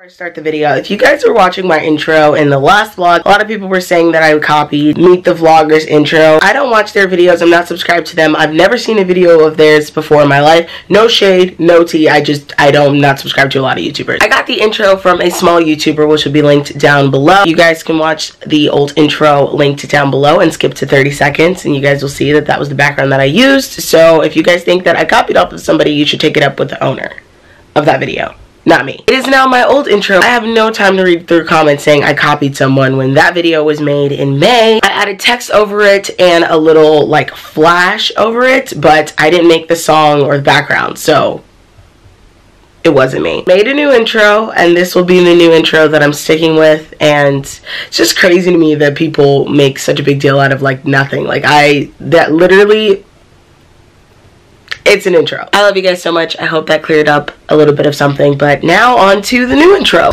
Before I start the video, if you guys were watching my intro in the last vlog, a lot of people were saying that I copied Meet the Vloggers intro. I don't watch their videos. I'm not subscribed to them. I've never seen a video of theirs before in my life. No shade, no tea. I just, I don't, not subscribed to a lot of YouTubers. I got the intro from a small YouTuber, which will be linked down below. You guys can watch the old intro linked down below and skip to 30 seconds, and you guys will see that that was the background that I used. So if you guys think that I copied off of somebody, you should take it up with the owner of that video not me. It is now my old intro. I have no time to read through comments saying I copied someone when that video was made in May. I added text over it and a little like flash over it, but I didn't make the song or the background, so it wasn't me. Made a new intro and this will be the new intro that I'm sticking with and it's just crazy to me that people make such a big deal out of like nothing. Like I, that literally it's an intro. I love you guys so much. I hope that cleared up a little bit of something. But now on to the new intro.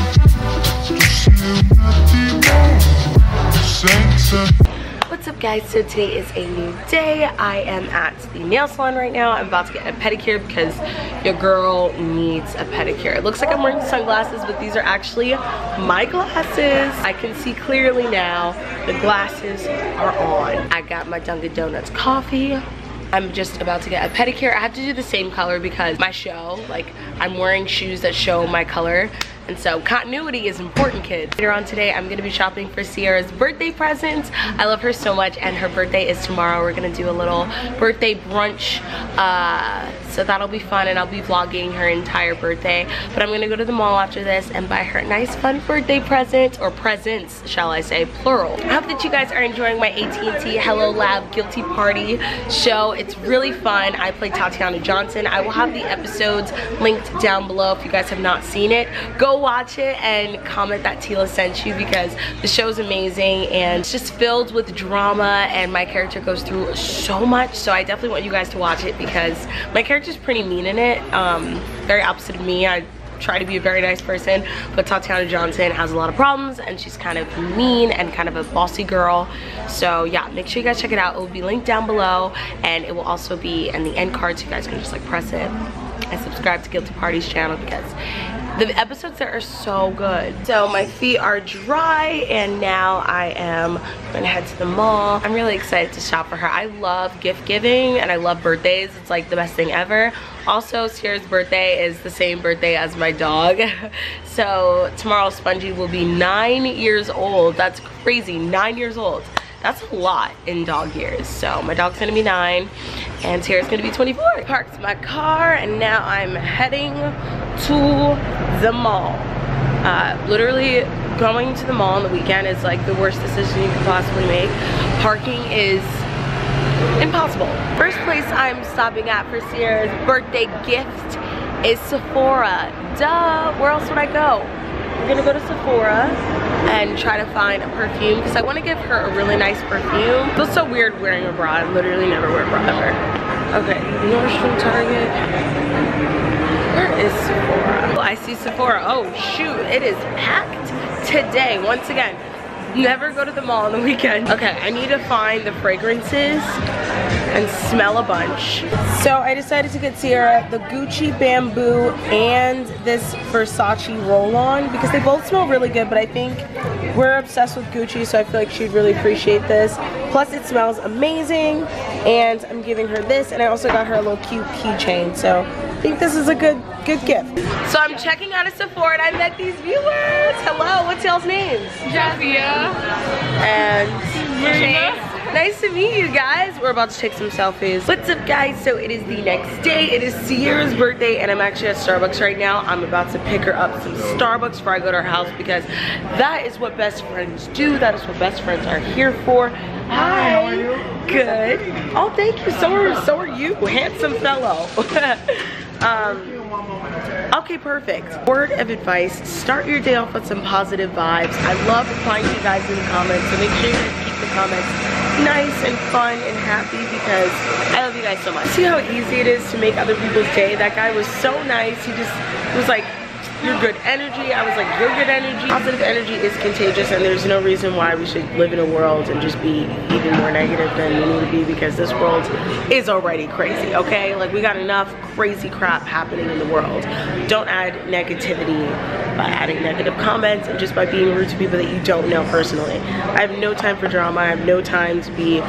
What's up guys? So today is a new day. I am at the nail salon right now. I'm about to get a pedicure because your girl needs a pedicure. It looks like I'm wearing sunglasses, but these are actually my glasses. I can see clearly now. The glasses are on. I got my Dunkin' Donuts coffee. I'm just about to get a pedicure. I have to do the same color because my show, like I'm wearing shoes that show my color and so continuity is important, kids. Later on today, I'm gonna be shopping for Sierra's birthday presents. I love her so much and her birthday is tomorrow. We're gonna do a little birthday brunch. Uh, so that'll be fun and I'll be vlogging her entire birthday. But I'm gonna go to the mall after this and buy her a nice fun birthday present, or presents, shall I say, plural. I hope that you guys are enjoying my AT&T Hello Lab Guilty Party show. It's really fun. I play Tatiana Johnson. I will have the episodes linked down below if you guys have not seen it. Go watch it and comment that Teala sent you because the show is amazing and it's just filled with drama and my character goes through so much so I definitely want you guys to watch it because my character's pretty mean in it. Um, very opposite of me. I try to be a very nice person but Tatiana Johnson has a lot of problems and she's kind of mean and kind of a bossy girl. So yeah make sure you guys check it out. It will be linked down below and it will also be in the end card so you guys can just like press it and subscribe to Guilty Party's channel because the episodes there are so good. So my feet are dry and now I am gonna head to the mall. I'm really excited to shop for her. I love gift giving and I love birthdays. It's like the best thing ever. Also, Sierra's birthday is the same birthday as my dog. so tomorrow Spongy will be nine years old. That's crazy, nine years old that's a lot in dog years. So my dog's gonna be nine and Tara's gonna be 24. Parked my car and now I'm heading to the mall. Uh, literally going to the mall on the weekend is like the worst decision you could possibly make. Parking is impossible. First place I'm stopping at for Sierra's birthday gift is Sephora. Duh, where else would I go? We're gonna go to Sephora and try to find a perfume because I want to give her a really nice perfume. It feels so weird wearing a bra. I literally never wear a bra ever. Okay, Nordstrom Target. Where is Sephora? Oh, I see Sephora. Oh shoot, it is packed today. Once again, never go to the mall on the weekend. Okay, I need to find the fragrances and smell a bunch. So I decided to get Sierra the Gucci Bamboo and this Versace roll-on because they both smell really good, but I think we're obsessed with Gucci, so I feel like she'd really appreciate this. Plus it smells amazing, and I'm giving her this, and I also got her a little cute keychain, so I think this is a good good gift. So I'm checking out a Sephora and I met these viewers. Hello, what's y'all's names? Javia. And Chase. Nice to meet you guys. We're about to take some selfies. What's up guys? So it is the next day. It is Sierra's birthday and I'm actually at Starbucks right now. I'm about to pick her up some Starbucks before I go to her house because that is what best friends do. That is what best friends are here for. Hi. How are you? Good. Oh, thank you. So are, so are you, handsome fellow. um, Okay, perfect. Word of advice, start your day off with some positive vibes. I love replying to you guys in the comments, so make sure you keep the comments nice and fun and happy because I love you guys so much. See how easy it is to make other people's day? That guy was so nice. He just was like, your good energy. I was like, your good energy. Positive energy is contagious and there's no reason why we should live in a world and just be even more negative than we need to be because this world is already crazy, okay? Like we got enough crazy crap happening in the world. Don't add negativity by adding negative comments and just by being rude to people that you don't know personally. I have no time for drama. I have no time to be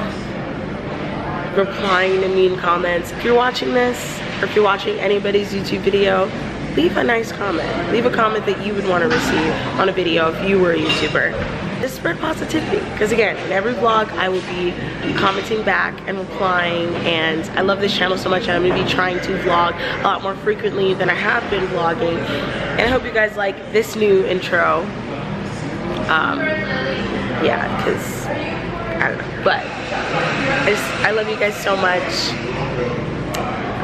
replying to mean comments. If you're watching this, or if you're watching anybody's YouTube video, leave a nice comment. Leave a comment that you would want to receive on a video if you were a YouTuber. Just spread positivity. Because again, in every vlog, I will be commenting back and replying. And I love this channel so much. And I'm going to be trying to vlog a lot more frequently than I have been vlogging. And I hope you guys like this new intro. Um, yeah, because I don't know. But I just, I love you guys so much.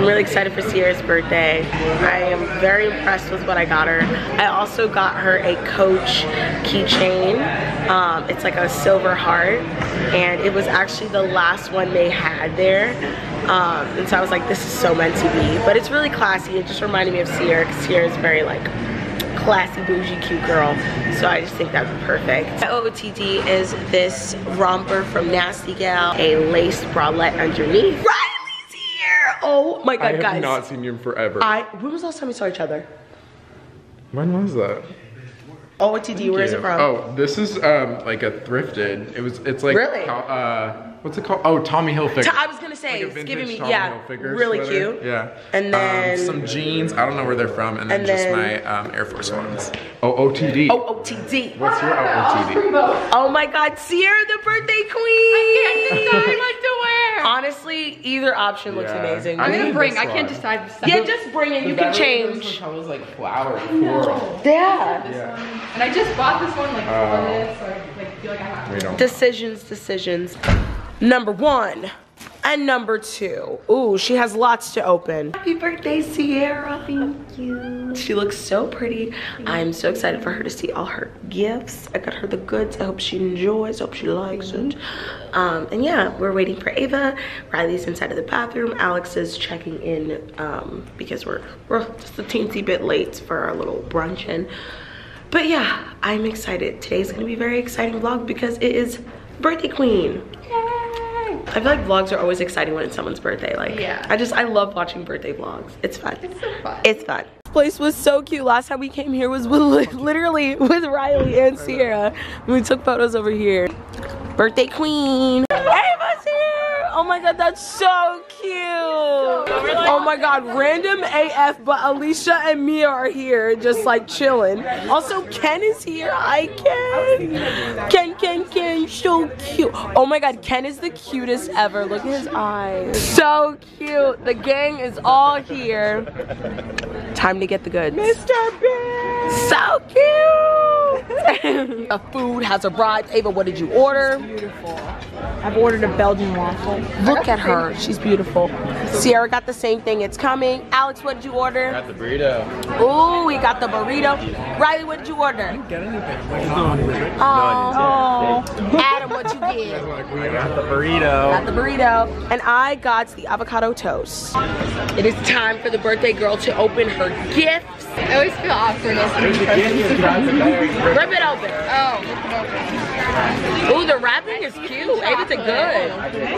I'm really excited for Sierra's birthday. I am very impressed with what I got her. I also got her a Coach keychain. Um, it's like a silver heart and it was actually the last one they had there. Um, and so I was like, this is so meant to be. But it's really classy. It just reminded me of Sierra because Sierra is very like classy, bougie, cute girl. So I just think that'd be perfect. My OOTD is this romper from Nasty Gal, a lace bralette underneath. Right! Oh my god, guys. I have guys. not seen you in forever. I when was the last time we saw each other? when was that? Oh, what TD? Where is it from? Oh, this is um like a thrifted. It was. It's like. Really? Uh, what's it called? Oh, Tommy Hilfiger. I was gonna say, Like it's giving me Tommy yeah, Hilfiger really sweater. cute. Yeah. And then um, some jeans. I don't know where they're from, and then And just then- my um, Air Force Ones. Oh, OTD. Oh, OTD. What's your OTD? Oh my God, Sierra, the birthday queen. I can't decide what to wear. Honestly, either option looks Yeah. amazing. I I'm gonna bring. I can't one. decide. This yeah, just bring it. You can change. colors like flower, floral. Yeah. Yeah. And I just bought this one like Oh. for this, so I like feel like I have. We don't. Decisions, decisions. Number one and number two. Ooh, she has lots to open. Happy birthday, Sierra. Thank you. She looks so pretty. I'm so excited for her to see all her gifts. I got her the goods. I hope she enjoys. I hope she likes it. Um, and yeah, we're waiting for Ava. Riley's inside of the bathroom. Alex is checking in um, because we're, we're just a teensy bit late for our little brunch. And but yeah, I'm excited. Today's gonna be a very exciting vlog because it is birthday queen. I feel like vlogs are always exciting when it's someone's birthday. Like, Yeah. I just, I love watching birthday vlogs. It's fun. It's so fun. It's fun. This place was so cute. Last time we came here was with, literally with Riley and Sierra. We took photos over here. Birthday queen. Oh my god, that's so cute. Oh my god, random AF, but Alicia and Mia are here just like chilling. Also, Ken is here. Hi, Ken. Ken, Ken, Ken, so cute. Oh my god, Ken is the cutest ever. Look at his eyes. So cute. The gang is all here. Time to get the goods. Mr. Bear. So cute. the food has arrived. Ava, what did you order? beautiful I've ordered a Belgian waffle. Look at her. She's beautiful. Sierra got the same thing. It's coming. Alex, what did you order? Got the burrito. Ooh, we got the burrito. Riley, what did you order? Oh. Adam, what you oh. get? I got the burrito. Got the burrito. And I got the avocado toast. It is time for the birthday girl to open her gifts. I always feel awkward opening presents. Rip it open. Oh, rip it open. Ooh, the wrapping is cute. Ava's a good.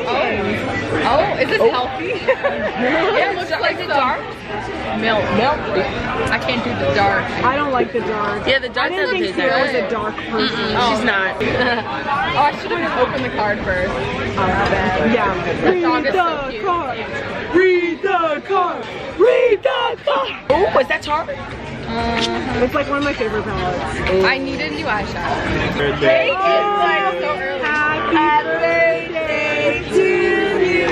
Oh, oh, is this oh. healthy? yeah, it looks like the dark milk. Milk. I can't do the dark. I don't like the dark. Yeah, the dark didn't doesn't think taste Sierra was a dark person. good. She's oh. not. Oh, I should have opened the card first. Oh, yeah. The dog is so card. Read the card. Read the card. Ooh, was that tart? Uh-huh. It's like one of my favorite palettes. I need a new eyeshadow. Birthday. It's like so early. Happy birthday to you.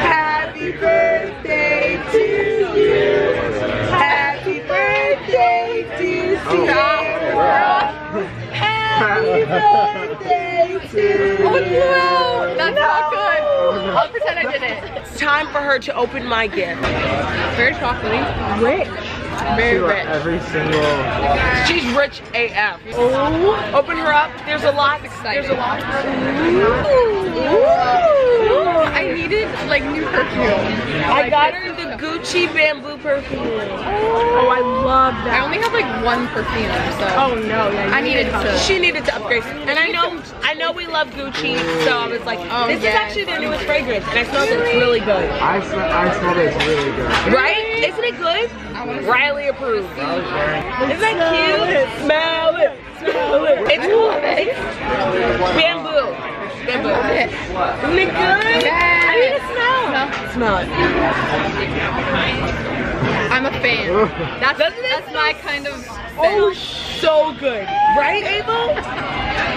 Happy birthday to you. Happy birthday to Sierra. Happy birthday to Oh no, that's not good. I'll pretend I did it. It's time for her to open my gift. Very chocolatey. Rich. Very rich. Every single. She's rich AF. Oh, open her up. There's a lot. There's a lot. I needed like new perfume. I got her the Gucci bamboo perfume. Oh, I love that. I only have like one perfume, so. Oh no, yeah. I needed to. She needed to upgrade. And I know I know we love Gucci, so I was like, Oh, this yes. is actually their newest fragrance. And I smelled it. It's really good. I smell, I smell it. It's really good. Right? Isn't it good? Riley approved. Isn't that cute? Smell it. Smell it. It's cool. It's bamboo. Bamboo. Isn't it good? I need to smell. Smell it. I'm a fan. That's, Doesn't it that's my kind of Oh, scent. so good. Right, Abel?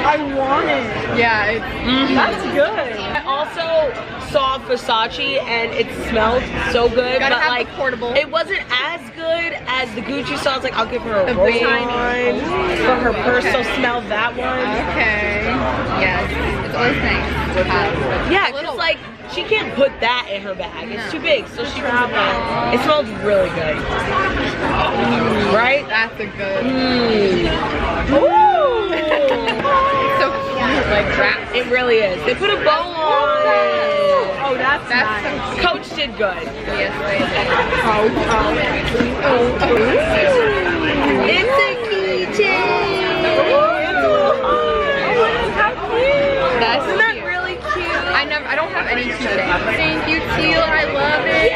I want it. Yeah, it's, That's good. I also saw Versace and it smelled so good, but like portable. it wasn't as good as the Gucci. So I was like, I'll give her a The roll big- on for her personal Okay. smell. That one, okay. Yes, it's always nice to have. yeah, a because like she can't put that in her bag. It's too big, so she it back. It smells really good, right? That's a good. Mm. It's so cute, like wrapped. It really is. They put a bow on it. Oh, that's, That's nice. so cute. Coach did good. Yes, they It's a keychain. It's a little heart. That's Isn't that cute. really cute? I never. I don't have any keychains. Thank you, Teal. I love it.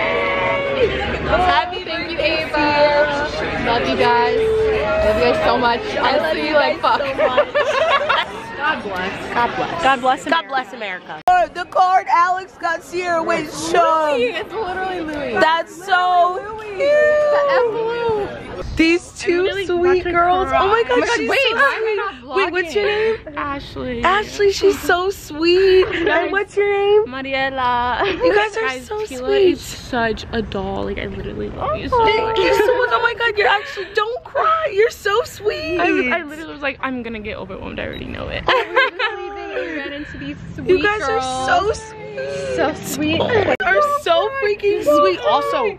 Happy Thank you, Ava. Love you guys. Love you guys so much. I love Honestly, you like fuck. so. God bless. God bless. God bless America. God bless America. Uh, the card Alex got Sierra with Sean. It's literally Louis. That's so cute. The cute. These two sweet girls. Oh my god, Oh my god, she's wait, so why sweet. not Wait, what's your name? Ashley. Ashley, she's so sweet. And what's your name? Mariela. You guys are so Teala sweet. is such a doll. Like, I literally love oh, you so Thank much. you so much. Oh my god, you're actually don't You're so sweet. I, I literally was like, I'm gonna get overwhelmed. I already know it. we ran into these sweet you guys girls. are so sweet. so sweet. Are so freaking sweet. Also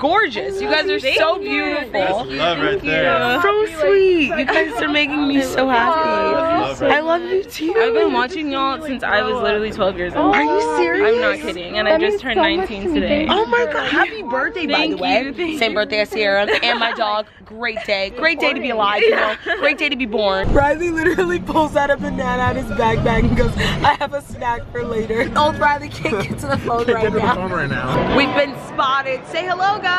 gorgeous. You guys are so beautiful. Love right there. So sweet. You guys are making me so happy. I love you too. I've been watching y'all since I was literally 12 years old. Are you serious? I'm not kidding. And I just turned 19 today. Oh my god, happy birthday by the way. you, thank Same birthday as Sierra and my dog. Great day. Great day to be alive, you know. Great day to be born. Riley literally pulls out a banana out of his backpack and goes, I have a snack for later. Old Riley can't get to the phone right Get to the now. phone right now. We've been spotted. Say hello, guys.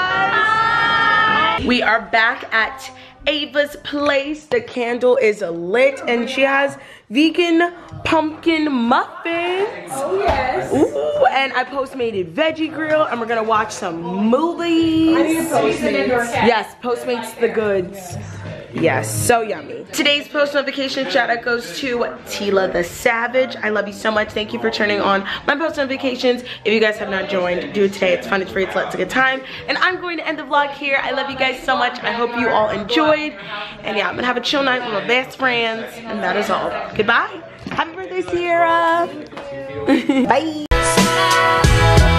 We are back at Ava's place. The candle is lit and she has vegan pumpkin muffins. Oh, yes. Ooh, and I Postmated veggie grill and we're gonna watch some movies. Yes, Postmates the goods. Yes, so yummy. Today's post notification shout out goes to Teala the Savage. I love you so much. Thank you for turning on my post notifications. If you guys have not joined, do it today. It's fun, it's free, it's lit, it's a good time. And I'm going to end the vlog here. I love you guys so much. I hope you all enjoyed. And yeah, I'm gonna have a chill night with my best friends. And that is all. Goodbye. Happy birthday, Sierra. Bye.